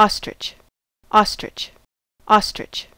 ostrich, ostrich, ostrich.